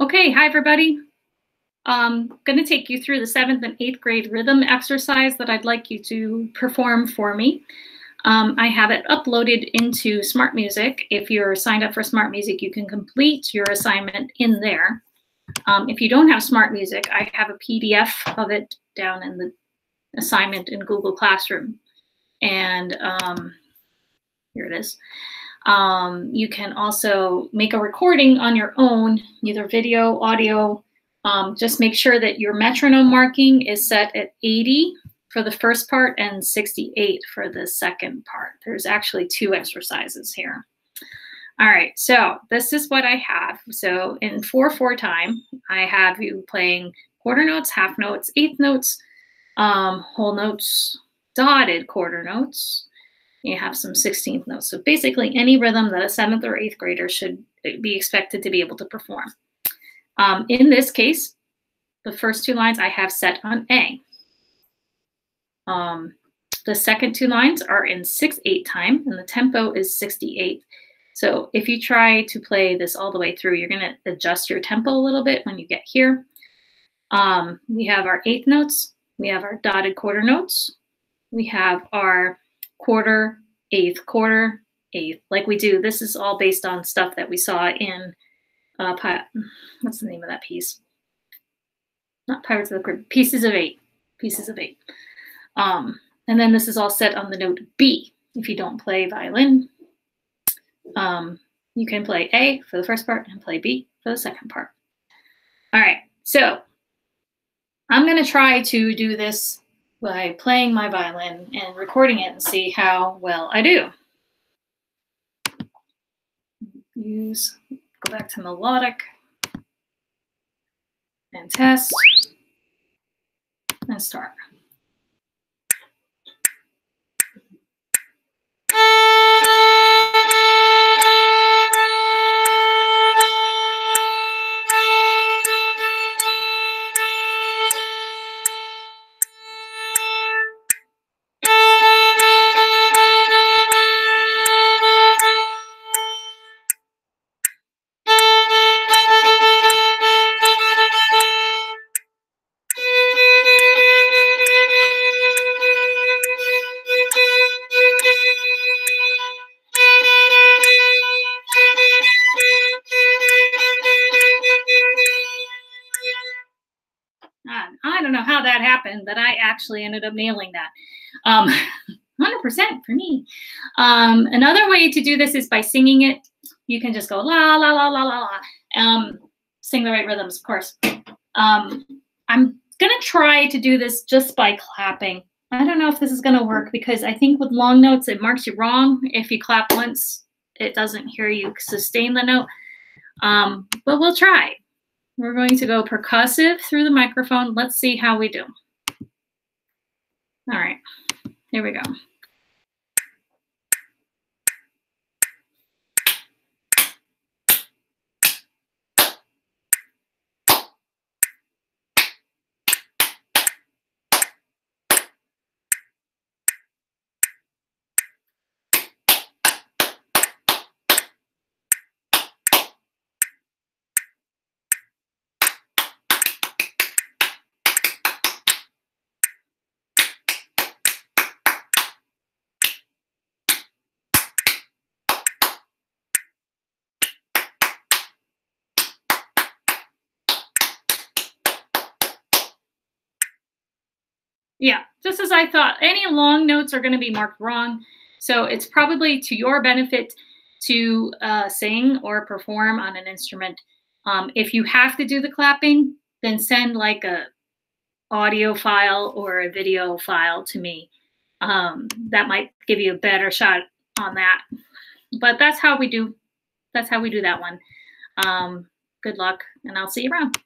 Okay, hi everybody. I'm um, going to take you through the seventh and eighth grade rhythm exercise that I'd like you to perform for me. Um, I have it uploaded into Smart Music. If you're signed up for Smart Music, you can complete your assignment in there. Um, if you don't have Smart Music, I have a PDF of it down in the assignment in Google Classroom. And um, here it is. Um, you can also make a recording on your own, either video, audio. Um, just make sure that your metronome marking is set at 80 for the first part and 68 for the second part. There's actually two exercises here. All right, so this is what I have. So in 4-4 time, I have you playing quarter notes, half notes, eighth notes, um, whole notes, dotted quarter notes, you have some 16th notes. So basically any rhythm that a seventh or eighth grader should be expected to be able to perform. Um, in this case, the first two lines I have set on A. Um, the second two lines are in 6-8 time, and the tempo is 68. So if you try to play this all the way through, you're going to adjust your tempo a little bit when you get here. Um, we have our eighth notes. We have our dotted quarter notes. We have our quarter, eighth, quarter, eighth, like we do. This is all based on stuff that we saw in, uh, what's the name of that piece? Not Pirates of the Caribbean, Pieces of Eight, Pieces of Eight. Um, and then this is all set on the note B. If you don't play violin, um, you can play A for the first part and play B for the second part. All right, so I'm going to try to do this by playing my violin and recording it and see how well I do. Use, go back to melodic and test and start. Know how that happened, but I actually ended up nailing that. Um, 100% for me. Um, another way to do this is by singing it. You can just go la, la, la, la, la, la. Um, sing the right rhythms, of course. Um, I'm going to try to do this just by clapping. I don't know if this is going to work because I think with long notes, it marks you wrong. If you clap once, it doesn't hear you sustain the note. Um, but we'll try. We're going to go percussive through the microphone. Let's see how we do. All right, here we go. Yeah, just as I thought. Any long notes are going to be marked wrong. So it's probably to your benefit to uh, sing or perform on an instrument. Um, if you have to do the clapping, then send like a audio file or a video file to me. Um, that might give you a better shot on that. But that's how we do. That's how we do that one. Um, good luck, and I'll see you around.